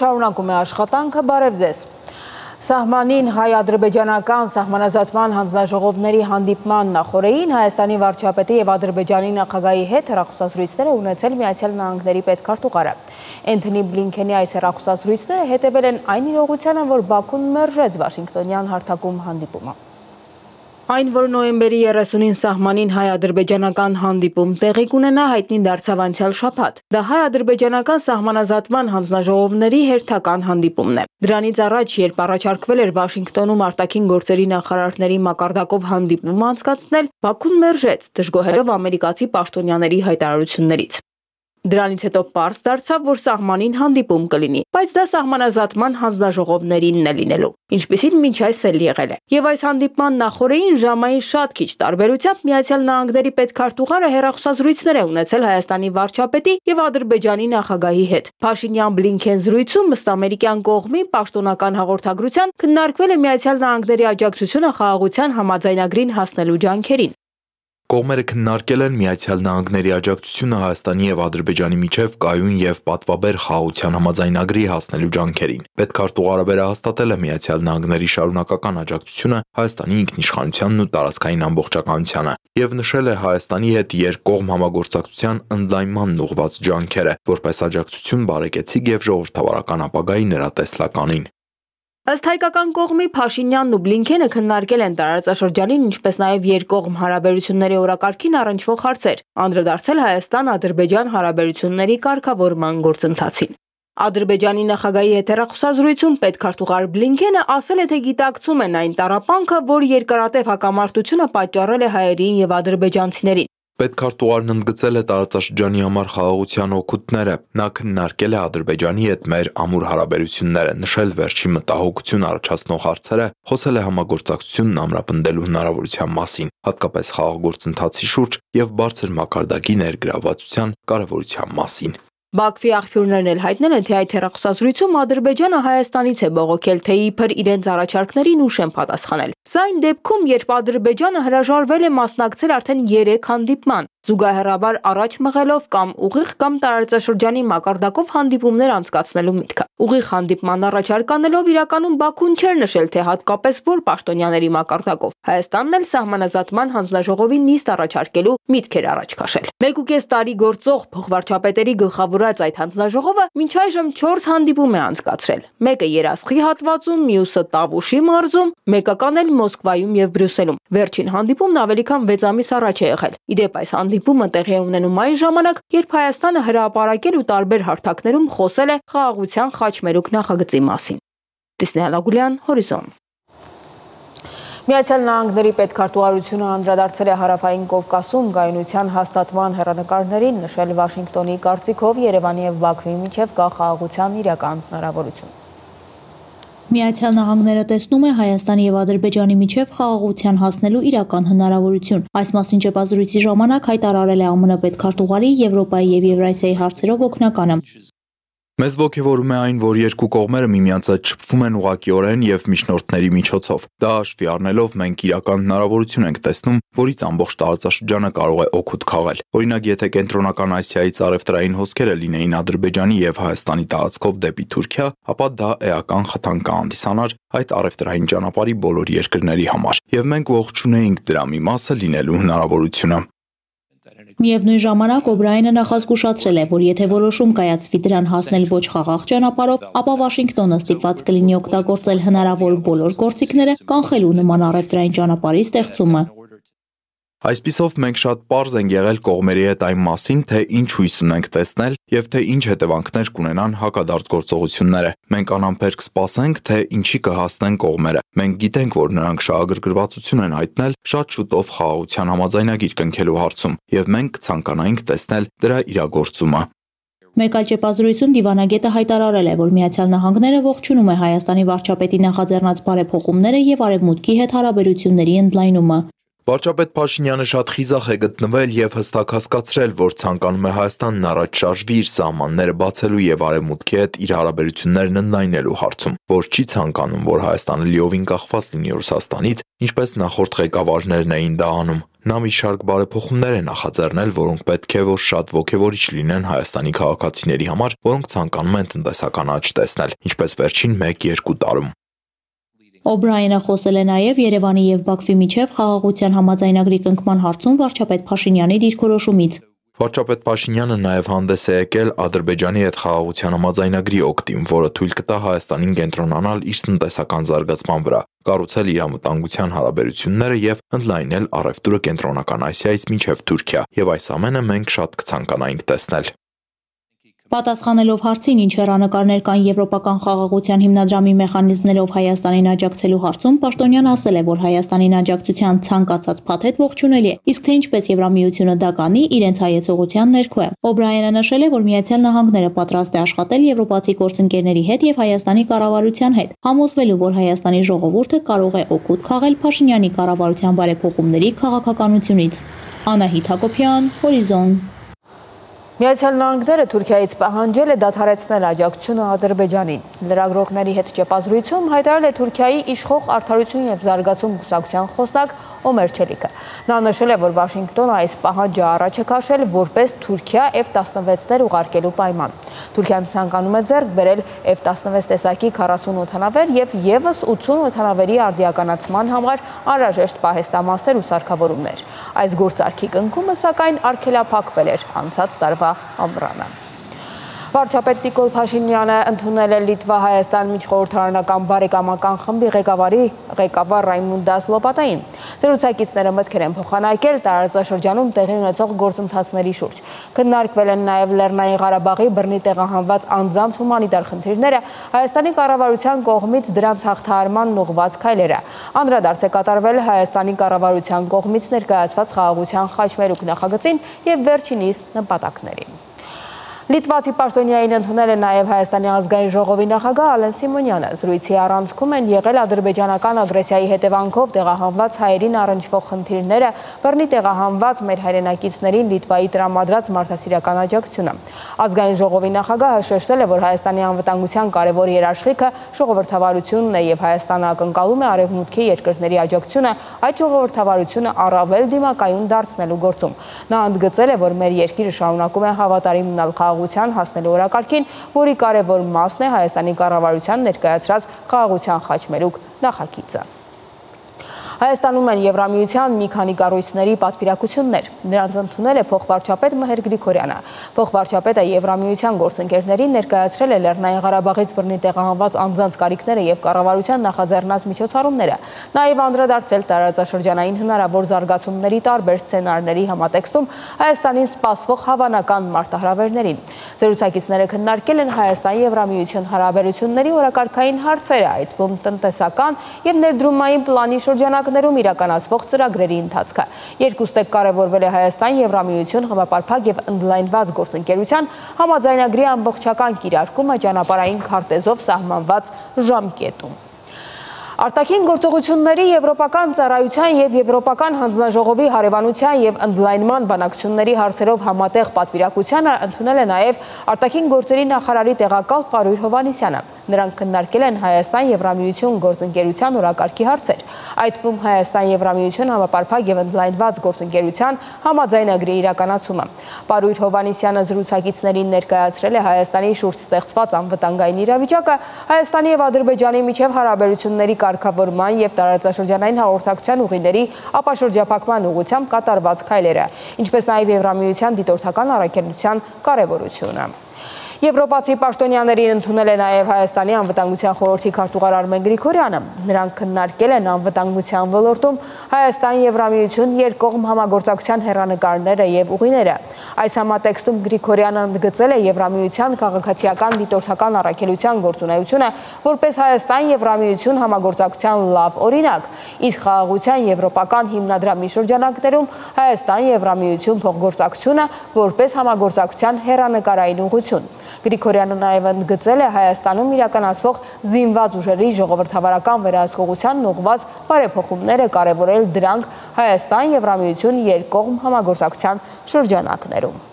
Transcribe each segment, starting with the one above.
Շարունակում է աշխատանքը, բարև ձեզ։ Սահմանին հայ-ադրբեջանական սահմանազատման հանձնաժողովների հանդիպման նախորեին Հայաստանի վարչապետի եւ Ադրբեջանի նախագահի հետ հեռախոսազրույցները ունեցել Միացյալ Նահանգների պետքարտուղարը։ Էնթոնի Բլինքենի այս հեռախոսազրույցները հետևել են այն իրողությանը, որ Բաքուն մերժեց Վաշինգտոնյան հարթակում հանդիպումը։ Այն, որ նոյեմբերի 30-ին սահմանին հայ-ադրբեջանական հանդիպում տեղի կունենա, հայտնի դարձավ անցյալ շաբաթ։ Դա հայ-ադրբեջանական սահմանազատման հանձնաժողովների հերթական հանդիպումն է։ Դրանից առաջ, երբ առաջարկվել էր Վաշինգտոնում արտաքին գործերի նախարարների մակարդակով հանդիպում անցկացնել, Բաքուն մերժեց, դժգոհելով ամերիկացի պաշտոնյաների հայտարարություններից։ Դրանից հետո պարզ դարձավ, որ սահմանին հանդիպում կլինի, բայց դա սահմանազատման հանձնաժողովներինն է լինելու, ինչպիսին մինչ այս էլ եղել է։ Եվ այս հանդիպման նախորդին ժամային շատ քիչ տարբերությամբ Միացյալ Նահանգների պետքարտուղարը հերախոսազրույցներ է ունեցել Հայաստանի վարչապետի եւ Ադրբեջանի նախագահի հետ։ Փաշինյան-Բլինքեն զրույցում ըստ ամերիկյան կողմի պաշտոնական հաղորդագրության քննարկվել է Միացյալ Նահանգների աջակցությունը խաղաղության համաձայնագրին հասնելու ջանքերին։ Կողմերը քննարկել են Միացյալ Նահանգների աջակցությունը Հայաստանի եւ Ադրբեջանի միջև կայուն եւ պատվաբեր խաղաղության համաձայնագրի հասնելու ջանքերին։ Պետքարտուղարը վերահաստատել է Միացյալ Նահանգների շարունակական աջակցությունը Հայաստանի ինքնիշխանությանն ու տարածքային ամբողջականությանը եւ նշել է Հայաստանի հետ երկկողմ համագործակցության ընդլայնման ուղղված ջանքերը, որպես աջակցություն բարեկեցիկ եւ ժողովրդավարական ապագայի նրա տեսլականին։ Ըստ հայկական կողմի Փաշինյանն ու Բլինքենը քննարկել են տարածաշրջանին, ինչպես նաև երկկողմ հարաբերությունների օրակարգին առնչվող հարցեր, անդրադարձել Հայաստան-Ադրբեջան հարաբերությունների կարգավորման գործընթացին։ Ադրբեջանի նախագահի հետ հեռախոսազրույցում պետքարտուղար Բլինքենը ասել է, թե գիտակցում են այն տարապանքը, որ երկարատև հակամարտությունը պատճառել է հայերին եւ ադրբեջանցիներին։ Պետքարտուղարն ընդգծել է տարածաշրջանի համար խաղաղության օգուտները։ Նա քննարկել է Ադրբեջանի հետ մեր ամուր հարաբերությունները, նշել վերջի մտահոգություն առաջացնող հարցերը, խոսել է համագործակցությունն ամրապնդելու հնարավորության մասին, հատկապես խաղաղ գործընթացի շուրջ եւ բարձր մակարդակի ներգրավվածության կարեւորության մասին։ Բաքվի աղբյուրներն էլ հայտնել են, թե այդ հերախոսազրույցում Ադրբեջանը Հայաստանից է բողոքել, թե իբր իրենց առաջարկներին ուշ են պատասխանել։ Սա այն դեպքում, երբ Ադրբեջանը հրաժարվել է մասնակցել արդեն 3 հանդիպման, զուգահեռաբար առաջ մղելով կամ ուղիղ կամ տարածաշրջանի մակարդակով հանդիպումներ անցկացնելու միտքը։ Ուղիղ հանդիպման առաջարկ անելով իրականում Բաքուն չէր նշել, թե հատկապես որ պաշտոնյաների մակարդակով։ Հայաստանն էլ սահմանազատման հանձնաժողովի նիստ առաջարկելու միտք էր առաջ քաշել։ 1.5 տարի գործող փոխվարչապետերի գլխավորած այդ հանձնաժողովը մինչ այժմ 4 հանդիպում է անցկացրել։ Մեկը Երասխի հատվածում, մյուսը Տավուշի մարզում, մեկը կանել Մոսկվայում եւ Բրյուսելում։ Վերջին հանդիպումն ավելի քան 6 ամիս առաջ է եղել։ Իդեպ այս հանդիպումը տեղի է ունենում այն ժամանակ, երբ Հայաստանը հրապարակել ու տարբեր հարթակներում խոսել է խաղաղության խաչմերուկ նախագծի մասին։ Տիսնե Ալագուլյան, Հորիզոն։ Միացյալ Նահանգների պետքարտուղարությունը անդրադարձել է հարավային Կովկասում գայունության հաստատման հերանեկարներին, նշել Վաշինգտոնի կարծիքով Երևանի եւ Բաքվի միջև կա խաղաղության իրական հնարավորություն։ Միացյալ Նահանգները տեսնում է Հայաստանի եւ Ադրբեջանի միջև խաղաղության հասնելու իրական հնարավորություն։ Այս մասին ճեպազրույցի ժամանակ հայտարարել է ԱՄՆ պետքարտուղարի Եվրոպայի եւ Եվրասիայի հարցերով օգնականը։ Մեզ ողջևորում է այն, որ երկու կողմերը միմյանց հետ շփվում են ուղղակիորեն եւ միջնորդների միջոցով։ Դա հաշվի առնելով մենք իրական հնարավորություն ենք տեսնում, որից ամբողջ տարածաշրջանը կարող է օգուտ քաղել։ Օրինակ, եթե կենտրոնական Ասիայից արևտրային հոսքերը լինեին Ադրբեջանի եւ Հայաստանի տարածքով դեպի Թուրքիա, ապա դա էական խթան կհանդիսանար այդ արևտրային ճանապարհի բոլոր երկրների համար։ Եվ մենք ողջունեինք դրա մի մասը լինելու հնարավորությունը։ Միևնույն ժամանակ Օբրայենը նախազգուշացրել է, որ եթե որոշում կայացվի դրան հասնել ոչ խաղաղ ճանապարհով, ապա Վաշինգտոնը ստիպված կլինի օգտագործել հնարավոր բոլոր գործիքները կանխելու նման առևտրային ճանապարհի ստեղծումը։ Այսպիսով մենք շատ པարզ ենք եղել կողմերի հետ այն մասին, թե ինչ հույս ունենք տեսնել եւ թե ինչ հետևանքներ կունենան հակադարձ գործողությունները։ Մենք անամբեր կսպասենք, թե ինչի կհասնեն կողմերը։ Մենք գիտենք, որ նրանք շահագրգռվածություն են հայտնել շատ շուտով խաղաղության համաձայնագիր կնքելու հարցում եւ մենք կցանկանայինք տեսնել դրա իրագործումը։ Մեկ այլ ճեպազրույցում դիվանագետը հայտարարել է, որ Միացյալ Նահանգները ողջունում է Հայաստանի վարչապետի նախաձեռնած բարեփոխումները եւ արևմուտքի հետ հարաբերությունների ընդլայնումը։ Վարչապետ Փաշինյանը շատ խիզախ է գտնվել եւ հստակ հասկացրել, որ ցանկանում է Հայաստանն առաջ շարժվի իր սահմանները բացելու եւ արևմուտքի հետ իր հարաբերություններն ընդլայնելու հարցում, որ չի ցանկանում, որ Հայաստանը լիովին կախված լինի Ռուսաստանից, ինչպես նախորդ ղեկավարներն էին դա անում։ Նա մի շարք բարեփոխումներ է նախաձեռնել, որոնք պետք է որ շատ ողջևորիչ լինեն Հայաստանի քաղաքացիների համար, որոնք ցանկանում են տնտեսական աճ տեսնել, ինչպես վերջին 1-2 տարում։ Օբրայենը խոսել է նաև Երևանի եւ Բաքվի միջև խաղաղության համաձայնագրի կնքման հարցում վարչապետ Փաշինյանի դիրքորոշումից։ Վարչապետ Փաշինյանը նաև հանդես է եկել Ադրբեջանի հետ խաղաղության համաձայնագրի օկտին, որը թույլ կտա Հայաստանին կենտրոնանալ իր տնտեսական զարգացման վրա, կառուցել իր անվտանգության հարաբերությունները եւ ընդլայնել առևտուրը կենտրոնական Ասիայից մինչև Թուրքիա, եւ այս ամենը մենք շատ կցանկանայինք տեսնել։ Պատասխանելով հարցին, ինչ հեռանկարներ կան Եվրոպական խաղաղության հիմնադրամի մեխանիզմներով Հայաստանին աջակցելու հարցում, Պաշտոնյան ասել է, որ Հայաստանին աջակցության ցանկացած փաթեթ ողջունելի է, իսկ թե ինչպես Եվրամիությունը դա կանի, իրենց հայեցողության ներքո է։ Օբրայենը նշել է, որ Միացյալ Նահանգները պատրաստ է աշխատել եվրոպացի գործընկերների հետ եւ Հայաստանի կառավարության հետ, համոզվելու, որ Հայաստանի ժողովուրդը կարող է օգուտ քաղել Փաշինյանի կառավարության բարեփոխումների քաղաքականությունից։ Անահիտ Հակոբյան, Հորիզոն Միացյալ Նահանգները Թուրքիայից պահանջել է դադարեցնել աջակցությունը Ադրբեջանին։ Լրագրողների հետ ճեպազրույցում հայտարարել է Թուրքիայի իշխող արդարություն եւ զարգացում կուսակցության խոսնակ Օմեր Չելիկը։ Նա նշել է, որ Վաշինգտոնը այս պահանջը առաջ է քաշել որպես Թուրքիա F-16-ներ ուղարկելու պայման։ Թուրքիան ցանկանում է ձեռք բերել F-16 տեսակի 48 օդանավեր եւ եւս 80 օդանավերի արդիականացման համար անհրաժեշտ պահեստամասեր ու սարքավորումներ։ Այս գործարքի կնքումը սակայն արգելափակվել էր անցած տարվա za obronę. Վարչապետ Նիկոլ Փաշինյանը ընդունել է Լիտվա-Հայաստան միջխորհրդարանական բարեկամական խմբի ղեկավարի ղեկավար Ռայմունդաս Լոպատային։ Զրուցակիցները մտքեր են փոխանակել տարածաշրջանում տեղի ունեցող գործընթացների շուրջ։ Քննարկվել են նաև Լեռնային Ղարաբաղի բռնի տեղահանված անձանց հումանիտար խնդիրները, Հայաստանի կառավարության կողմից դրանց հաղթահարման ուղղված քայլերը։ Անդրադարձ է կատարվել Հայաստանի կառավարության կողմից ներկայացված խաղաղության խաչմերուկ նախագծին եւ վերջինիս նպատակներին։ Լիտվացի պաշտոնյային ընդունել է նաև Հայաստանի ազգային ժողովի նախագահ Ալեն Սիմոնյանը։ Զրույցի առանցքում են եղել ադրբեջանական ագրեսիայի հետևանքով տեղահանված հայերին առնչվող խնդիրները, բռնի տեղահանված մեր հայրենակիցներին Լիտվայի տրամադրած մարդասիրական աջակցությունը։ Ազգային ժողովի նախագահը շեշտել է, որ Հայաստանի անվտանգության կարևոր երաշխիքը ժողովրդավարությունն է եւ Հայաստանը ակնկալում է արևմուտքի երկրների աջակցությունը այդ ժողովրդավարությունը առավել դիմակայուն դարձնելու գործում։ Նա ընդգծել է, որ մեր երկիրը շարունակում է հավատարիմ մնալ խաղաղ խաղաղության հասնելու օրակարգին, որի կարևոր մասն է Հայաստանի կառավարության ներկայացրած խաղաղության խաչմերուկ նախագիծը։ Հայաստանում են Եվրամիության մի քանի կառույցների պատվիրակություններ։ Նրանց ընդունել է փոխվարչապետ Մհեր Գրիգորյանը։ Փոխվարչապետը Եվրամիության գործընկերներին ներկայացրել է Լեռնային Ղարաբաղից բռնի տեղահանված անձանց կարիքները եւ կառավարության նախաձեռնած միջոցառումները։ Նաեւ անդրադարձել տարածաշրջանային հնարավոր զարգացումների տարբեր սցենարների համատեքստում Հայաստանին սպասվող հավանական մարտահրավերներին։ Զրուցակիցները քննարկել են Հայաստան-Եվրամիություն հարաբերությունների օրակարգային հարցերը, այդ թվում տնտեսական եւ ներդրումային պլանի շրջանակ շրջանակներում իրականացվող ծրագրերի ընթացքը։ Երկուստեք կարևորվել է Հայաստան-Եվրամիություն համապարփակ եւ ընդլայնված գործընկերության համաձայնագրի ամբողջական կիրարկումը ճանապարհային քարտեզով սահմանված ժամկետում։ Արտաքին գործողությունների Եվրոպական ծառայության եւ Եվրոպական հանձնաժողովի հարևանության եւ ընդլայնման բանակցությունների հարցերով համատեղ պատվիրակությանը ընդունել է նաեւ արտաքին գործերի նախարարի տեղակալ Պարույր Հովանիսյանը։ Նրանք քննարկել են Հայաստան-Եվրամիություն գործընկերության օրակարգի հարցեր, այդ թվում Հայաստան-Եվրամիություն համապարփակ եւ ընդլայնված գործընկերության համաձայնագրի իրականացումը։ Պարույր Հովանիսյանը զրուցակիցներին ներկայացրել է Հայաստանի շուրջ ստեղծված անվտանգային իրավիճակը, Հայաստանի եւ Ադրբեջանի միջև հարաբերությունների կարգավորման եւ տարածաշրջանային հաղորդակցության ուղիների ապաշրջափակման ուղղությամբ կատարված քայլերը, ինչպես նաեւ Եվրամիության դիտորդական առաքելության կարևորությունը։ Եվրոպացի պաշտոնյաներին ընդունել է նաև Հայաստանի անվտանգության խորհրդի քարտուղար Արմեն Գրիգորյանը։ Նրանք քննարկել են անվտանգության ոլորտում Հայաստան-Եվրամիություն երկկողմ համագործակցության հերանեկարները եւ ուղիները։ Այս համատեքստում Գրիգորյանը ընդգծել է Եվրամիության քաղաքացիական դիտորդական առաքելության գործունեությունը որպես Հայաստան-Եվրամիություն համագործակցության լավ օրինակ, իսկ խաղաղության եվրոպական հիմնադրամի շրջանակներում Հայաստան-Եվրամիություն փոխգործակցությունը որպես համագործակցության հերանեկարային ուղղություն։ Գրիգորյանը նաև ընդգծել է Հայաստանում իրականացվող զինված ուժերի ժողովրդավարական վերահսկողության ուղղված բարեփոխումները կարևորել դրանք Հայաստան-Եվրամիություն երկկողմ համագործակցության շրջանակներում։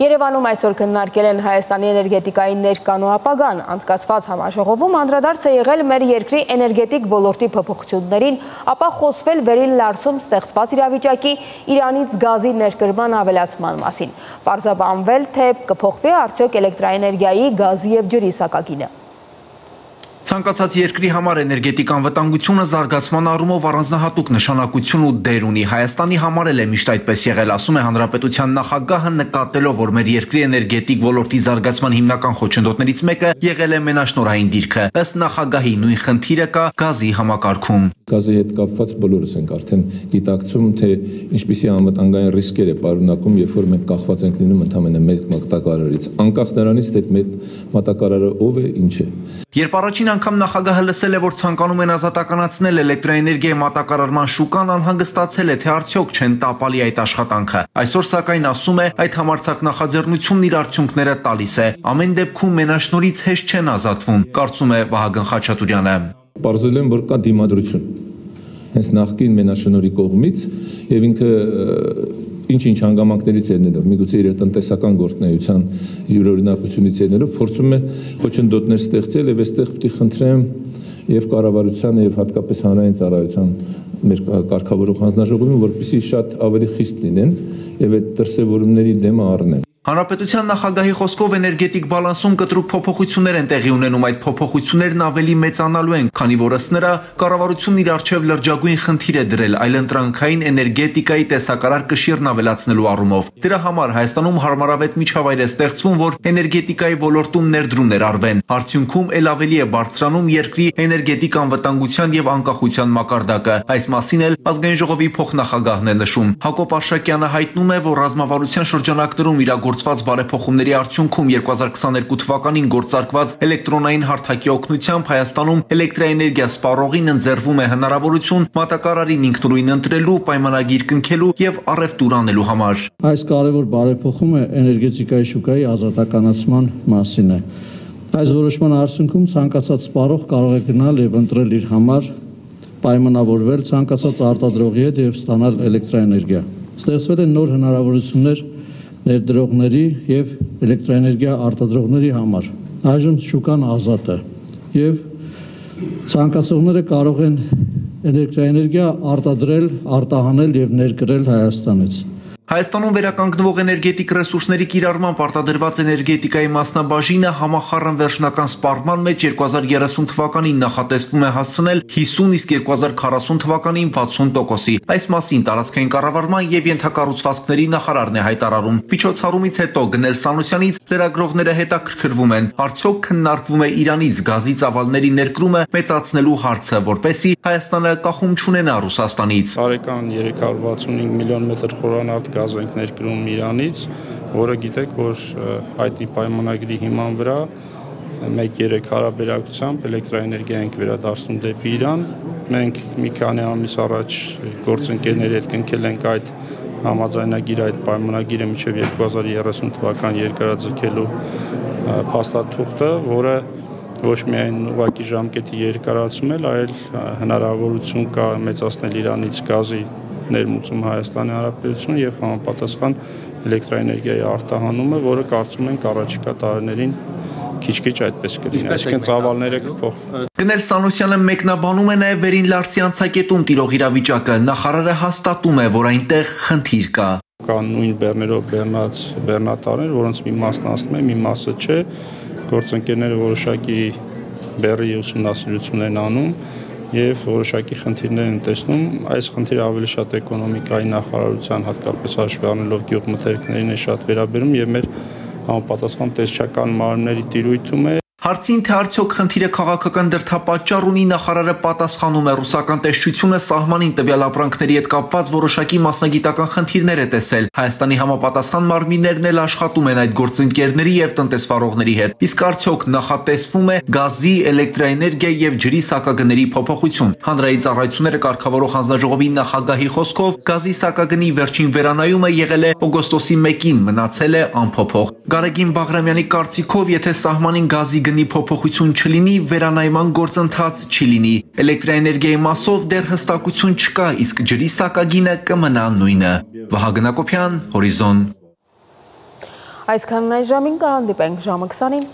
Երևանում այսօր քննարկել են Հայաստանի էներգետիկայի ներկան ու ապագան։ Անցկացված համաժողովում անդրադարձ է եղել մեր երկրի էներգետիկ ոլորտի փոփոխություններին, ապա խոսվել վերին Լարսում ստեղծված իրավիճակի Իրանից գազի ներկրման ավելացման մասին։ Պարզաբանվել, թե կփոխվի արդյոք էլեկտրաէներգիայի, գազի եւ ջրի սակագինը։ Ցանկացած երկրի համար էներգետիկ անվտանգությունը զարգացման առումով առանձնահատուկ նշանակություն ու դեր ունի։ Հայաստանի համար էլ է միշտ այդպես եղել, ասում է Հանրապետության նախագահը, նկատելով, որ մեր երկրի էներգետիկ ոլորտի զարգացման հիմնական խոչընդոտներից մեկը եղել է մենաշնորհային դիրքը։ Ըստ նախագահի նույն խնդիրը կա գազի համակարգում։ Գազի հետ կապված բոլորս ենք արդեն գիտակցում, թե ինչպիսի անվտանգային ռիսկեր է պարունակում, երբ որ մենք կախված ենք լինում ընդհանրապես մեկ մատակարարից։ Անկախ նրանից, թե այդ մատակարարը ով է, ինչ է։ Երբ առաջին անգամ նախագահը լսել է, որ ցանկանում են ազատականացնել էլեկտրաէներգիայի մատակարարման շուկան, անհանգստացել է, թե արդյոք չեն տապալի այդ աշխատանքը։ Այսօր սակայն ասում է, այդ համարցակ նախաձեռնությունն իր արդյունքները տալիս է։ Ամեն դեպքում մենաշնորից հեշտ չեն ազատվում, կարծում է Վահագն Խաչատուրյանը։ Պարզել եմ, որ կա դիմադրություն հենց նախկին մենաշնորի կողմից եւ ինքը ինչ-ինչ հանգամանքներից ելնելով, միգուցե իր տնտեսական գործնեայության յուրօրինակությունից ելնելով փորձում է խոչընդոտներ ստեղծել եւ այստեղ է խնդրեմ եւ կառավարությանը եւ հատկապես հանրային ծառայության մեր կարգավորող հանձնաժողովին, որպեսզի շատ ավելի խիստ լինեն եւ այդ դրսեւորումների դեմը առնեն։ Հանրապետության նախագահի խոսքով էներգետիկ բալանսում կտրուկ փոփոխություններ են տեղի ունենում, այդ փոփոխություններն ավելի մեծանալու են, քանի որ ըստ նրա կառավարությունն իր արչև լրջագույն խնդիր է դրել այլընտրանքային էներգետիկայի տեսակարար կշիռն ավելացնելու առումով։ Դրա համար Հայաստանում հարմարավետ միջավայր է ստեղծվում, որ էներգետիկայի ոլորտում ներդրումներ արվեն։ Արդյունքում ել ավելի է բարձրանում երկրի էներգետիկ անվտանգության եւ անկախության մակարդակը։ Այս մասին էլ ազգային ժողովի փոխնախագահն է նշում։ Հակոբ Արշակյանը հայտնում է, որ ռազմավարության շրջանակներում իրագործ իրագործված բարեփոխումների արդյունքում 2022 թվականին գործարկված էլեկտրոնային հարթակի օգնությամբ Հայաստանում էլեկտրաէներգիա սպառողին ընձեռվում է հնարավորություն մատակարարին ինքնուրույն ընտրելու, պայմանագիր կնքելու եւ առևտուր անելու համար։ Այս կարևոր բարեփոխումը էներգետիկայի շուկայի ազատականացման մասին է։ Այս որոշման արդյունքում ցանկացած սպառող կարող է գնալ եւ ընտրել իր համար պայմանավորվել ցանկացած արտադրողի հետ եւ ստանալ էլեկտրաէներգիա։ Ստեղծվել են նոր հնարավորություններ ներդրողների եւ էլեկտրոէներգիա արտադրողների համար։ Այժմ շուկան ազատ է եւ ցանկացողները կարող են էլեկտրոէներգիա արտադրել, արտահանել եւ ներկրել Հայաստանից։ Հայաստանում վերականգնվող էներգետիկ ռեսուրսների կիրառման պարտադրված էներգետիկայի մասնաբաժինը համախառն վերջնական սպառման մեջ 2030 թվականին նախատեսվում է հասցնել 50, իսկ 2040 թվականին 60%-ի։ Այս մասին տարածքային կառավարման եւ ենթակառուցվածքների նախարարն է հայտարարում։ Միջոցառումից հետո Գնել Սանոսյանից լրագրողները հետաքրքրվում են, արդյոք քննարկվում է Իրանից գազի ծավալների ներկրումը մեծացնելու հարցը, որպեսի Հայաստանը կախում չունենա Ռուսաստանից։ Տարեկան 365 միլիոն մետր խորանարդ գազ ենք ներկրում Իրանից, որը գիտեք, որ հայտնի պայմանագրի հիման վրա 1-3 հարաբերակցությամբ էլեկտրաէներգիա ենք վերադարձնում դեպի Իրան։ Մենք մի քանի ամիս առաջ գործընկերների հետ կնքել ենք այդ համաձայնագիր այդ պայմանագիրը մինչև 2030 թվական երկարաձգելու փաստաթուղթը, որը ոչ միայն ուղակի ժամկետի երկարացումել, այլ հնարավորություն կա մեծացնել Իրանից գազի ներմուծում Հայաստանի Հանրապետություն եւ համապատասխան էլեկտրաէներգիայի արտահանումը, որը կարծում ենք առաջիկա տարիներին քիչ-քիչ այդպես կլինի, այսինքն ծավալները կփոխվեն։ Գնել Սանոսյանը մեկնաբանում է նաև Վերին Լարսի անցակետում տիրող իրավիճակը։ Նախարարը հաստատում է, որ այնտեղ խնդիր կա։ Կան նույն բեռներով բեռնած բեռնատարներ, որոնց մի մասն ասում է, մի մասը չէ։ Գործընկերները որոշակի բեռի ուսումնասիրություն են անում եւ որոշակի խնդիրներ են տեսնում։ Այս խնդիրը ավելի շատ էկոնոմիկայի նախարարության հատկապես հաշվի առնելով գյուղմթերքներին է շատ վերաբերում եւ մեր համապատասխան տեսչական մարմնների տիրույթում է Հարցին թե արդյոք խնդիրը քաղաքական դրդապատճառ ունի նախարարը պատասխանում է. Ռուսական տեսչությունը սահմանին տվյալ ապրանքների հետ կապված որոշակի մասնագիտական խնդիրներ է տեսել։ Հայաստանի համապատասխան մարմիններն էլ աշխատում են այդ գործընկերների եւ տնտեսվարողների հետ։ Իսկ արդյոք նախատեսվում է գազի, էլեկտրաէներգիայի եւ ջրի սակագների փոփոխություն։ Հանրային ծառայությունները կարգավորող հանձնաժողովի նախագահի խոսքով գազի սակագնի վերջին վերանայումը եղել է օգոստոսի 1-ին, մնացել է անփոփոխ։ Գարեգին Բաղրամյանի կարծիքով, եթե սահմանին գազի գնի փոփոխություն չլինի, վերանայման գործընթաց չի լինի։ Էլեկտրաէներգիայի մասով դեռ հստակություն չկա, իսկ ջրի սակագինը կմնա նույնը։ Վահագն Ակոբյան, Հորիզոն Այսքանն այս ժամին կհանդիպենք ժամը 20-ին։